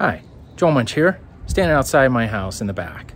Hi, Joel Munch here, standing outside my house in the back.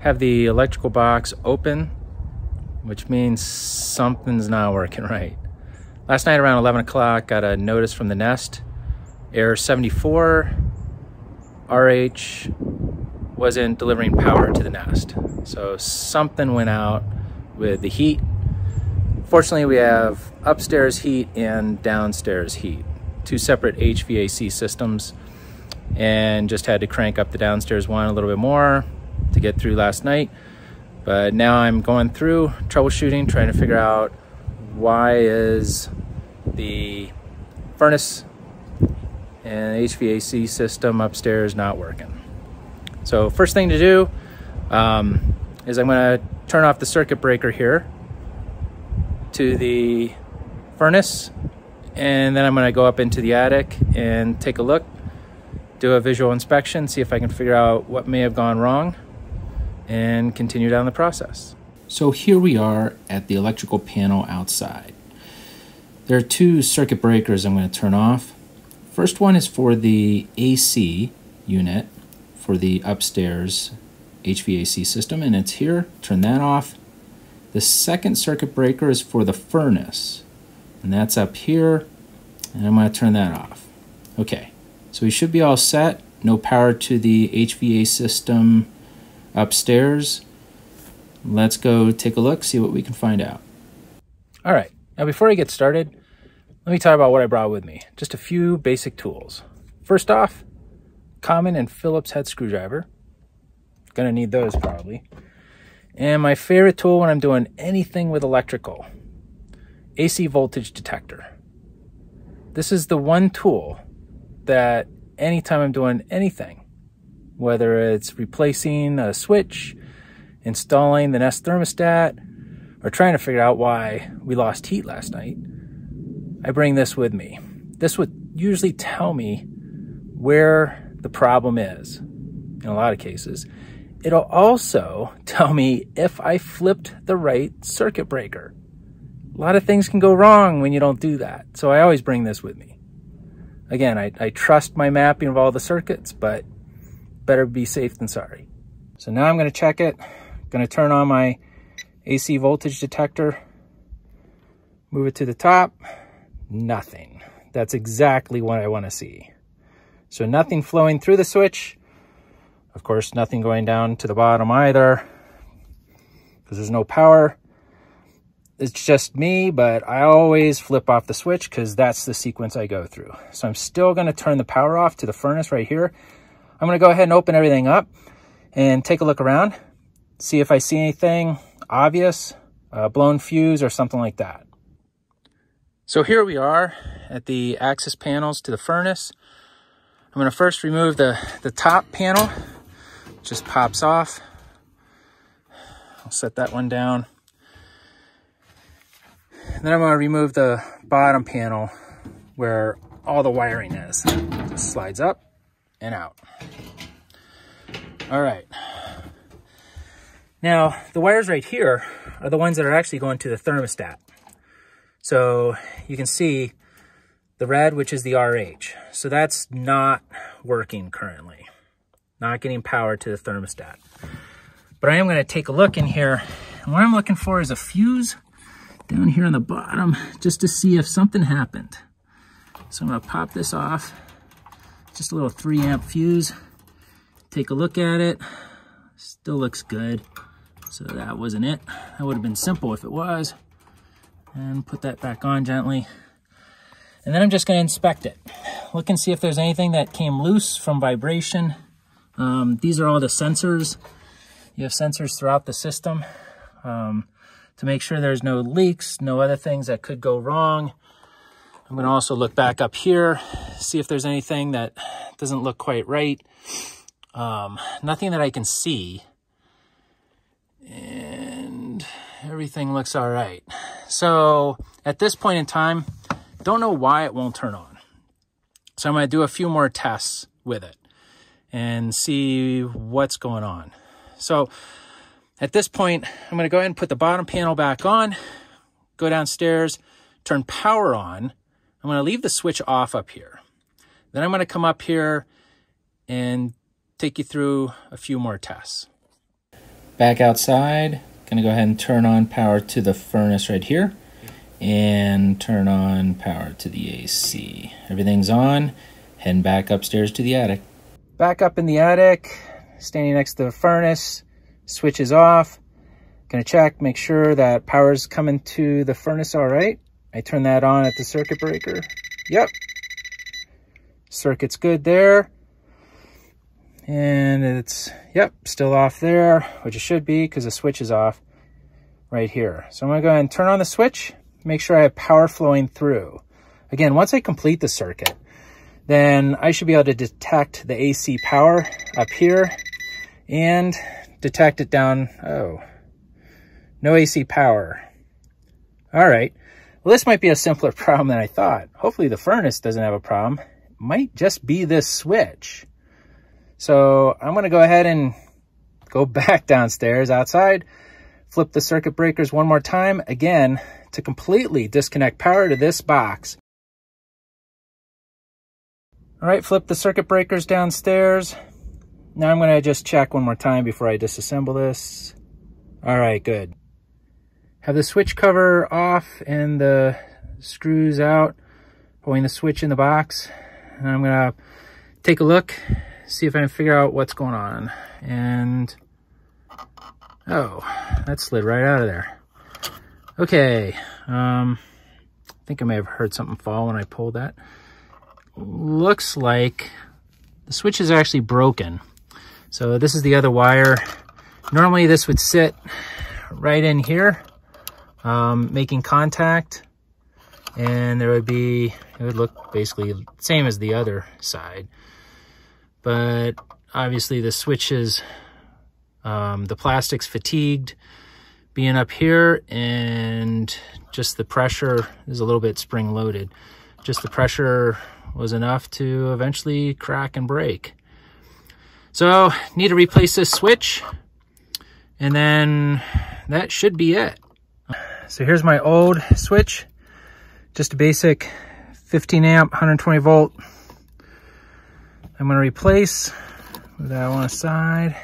Have the electrical box open, which means something's not working right. Last night around 11 o'clock, got a notice from the Nest. Error 74, RH wasn't delivering power to the Nest. So something went out with the heat. Fortunately, we have upstairs heat and downstairs heat, two separate HVAC systems and just had to crank up the downstairs one a little bit more to get through last night. But now I'm going through troubleshooting, trying to figure out why is the furnace and HVAC system upstairs not working. So first thing to do um, is I'm going to turn off the circuit breaker here to the furnace and then I'm going to go up into the attic and take a look do a visual inspection, see if I can figure out what may have gone wrong, and continue down the process. So here we are at the electrical panel outside. There are two circuit breakers I'm going to turn off. First one is for the AC unit for the upstairs HVAC system, and it's here. Turn that off. The second circuit breaker is for the furnace, and that's up here, and I'm going to turn that off. Okay, so we should be all set. No power to the HVAC system upstairs. Let's go take a look, see what we can find out. All right, now before I get started, let me talk about what I brought with me. Just a few basic tools. First off, common and Phillips head screwdriver. Gonna need those probably. And my favorite tool when I'm doing anything with electrical, AC voltage detector. This is the one tool that anytime I'm doing anything, whether it's replacing a switch, installing the Nest thermostat, or trying to figure out why we lost heat last night, I bring this with me. This would usually tell me where the problem is in a lot of cases. It'll also tell me if I flipped the right circuit breaker. A lot of things can go wrong when you don't do that. So I always bring this with me. Again, I, I trust my mapping of all the circuits, but better be safe than sorry. So now I'm going to check it. I'm going to turn on my AC voltage detector. Move it to the top. Nothing. That's exactly what I want to see. So nothing flowing through the switch. Of course, nothing going down to the bottom either because there's no power it's just me, but I always flip off the switch because that's the sequence I go through. So I'm still going to turn the power off to the furnace right here. I'm going to go ahead and open everything up and take a look around, see if I see anything obvious, a blown fuse or something like that. So here we are at the access panels to the furnace. I'm going to first remove the, the top panel, just pops off. I'll set that one down. And then I'm going to remove the bottom panel where all the wiring is. Just slides up and out. All right. Now, the wires right here are the ones that are actually going to the thermostat. So you can see the red, which is the RH. So that's not working currently. Not getting power to the thermostat. But I am going to take a look in here. And what I'm looking for is a fuse down here on the bottom just to see if something happened. So I'm gonna pop this off. Just a little three amp fuse. Take a look at it. Still looks good. So that wasn't it. That would have been simple if it was. And put that back on gently. And then I'm just gonna inspect it. Look and see if there's anything that came loose from vibration. Um, these are all the sensors. You have sensors throughout the system. Um, to make sure there's no leaks, no other things that could go wrong. I'm going to also look back up here, see if there's anything that doesn't look quite right. Um, nothing that I can see. And everything looks all right. So at this point in time, don't know why it won't turn on. So I'm going to do a few more tests with it and see what's going on. So at this point, I'm going to go ahead and put the bottom panel back on, go downstairs, turn power on. I'm going to leave the switch off up here. Then I'm going to come up here and take you through a few more tests. Back outside, gonna go ahead and turn on power to the furnace right here and turn on power to the AC. Everything's on, heading back upstairs to the attic. Back up in the attic, standing next to the furnace, switch is off. Gonna check, make sure that power's coming to the furnace all right. I turn that on at the circuit breaker. Yep. Circuit's good there. And it's, yep, still off there, which it should be because the switch is off right here. So I'm gonna go ahead and turn on the switch, make sure I have power flowing through. Again, once I complete the circuit, then I should be able to detect the AC power up here and detect it down, oh, no AC power. All right, well, this might be a simpler problem than I thought. Hopefully the furnace doesn't have a problem. It might just be this switch. So I'm gonna go ahead and go back downstairs outside, flip the circuit breakers one more time, again, to completely disconnect power to this box. All right, flip the circuit breakers downstairs. Now I'm gonna just check one more time before I disassemble this. All right, good. Have the switch cover off and the screws out, pulling the switch in the box. And I'm gonna take a look, see if I can figure out what's going on. And, oh, that slid right out of there. Okay, um, I think I may have heard something fall when I pulled that. Looks like the switch is actually broken. So this is the other wire. Normally this would sit right in here um, making contact and there would be, it would look basically same as the other side. But obviously the switches, um, the plastic's fatigued being up here and just the pressure is a little bit spring loaded. Just the pressure was enough to eventually crack and break. So need to replace this switch and then that should be it. So here's my old switch, just a basic 15 amp, 120 volt. I'm gonna replace, that one aside.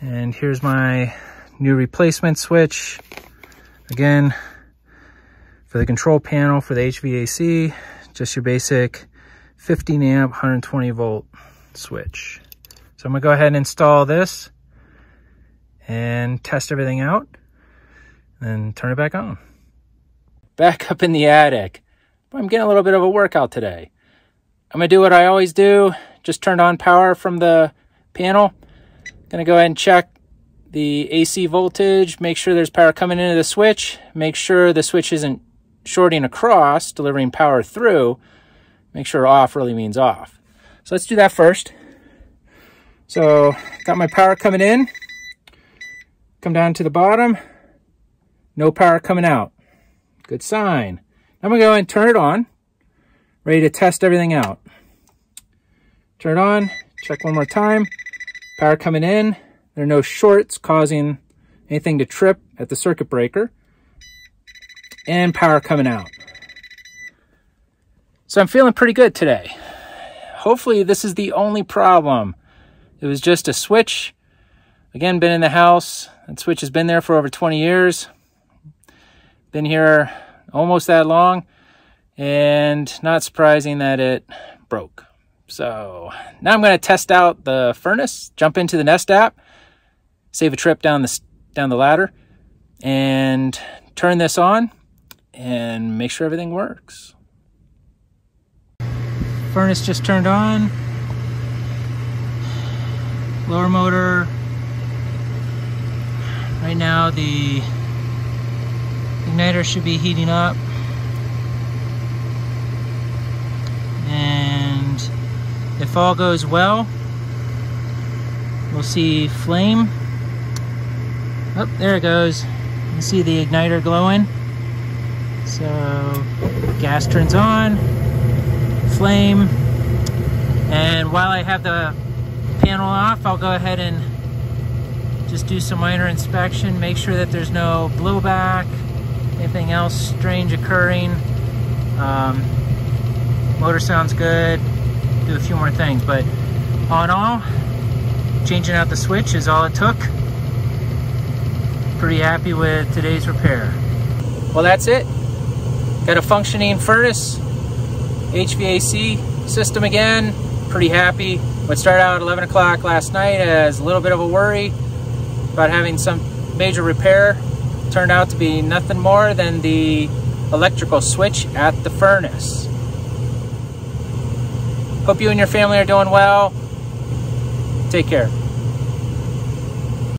And here's my new replacement switch. Again, for the control panel for the HVAC, just your basic 15 amp, 120 volt switch. So I'm gonna go ahead and install this and test everything out and turn it back on. Back up in the attic. I'm getting a little bit of a workout today. I'm gonna do what I always do. Just turned on power from the panel. Gonna go ahead and check the AC voltage, make sure there's power coming into the switch, make sure the switch isn't shorting across, delivering power through, make sure off really means off. So let's do that first. So got my power coming in, come down to the bottom, no power coming out. Good sign. I'm gonna go and turn it on. Ready to test everything out. Turn it on, check one more time. Power coming in. There are no shorts causing anything to trip at the circuit breaker. And power coming out. So I'm feeling pretty good today. Hopefully this is the only problem. It was just a switch. Again, been in the house. That switch has been there for over 20 years. Been here almost that long and not surprising that it broke. So now I'm going to test out the furnace, jump into the Nest app, save a trip down the, down the ladder and turn this on and make sure everything works. Furnace just turned on. Blower motor. Right now the Igniter should be heating up. And if all goes well, we'll see flame. Oh, there it goes. You see the igniter glowing. So gas turns on, flame. And while I have the panel off, I'll go ahead and just do some minor inspection, make sure that there's no blowback, anything else strange occurring. Um, motor sounds good. Do a few more things, but in all, changing out the switch is all it took. Pretty happy with today's repair. Well, that's it. Got a functioning furnace, HVAC system again. Pretty happy. What started out at 11 o'clock last night as a little bit of a worry about having some major repair. Turned out to be nothing more than the electrical switch at the furnace. Hope you and your family are doing well. Take care.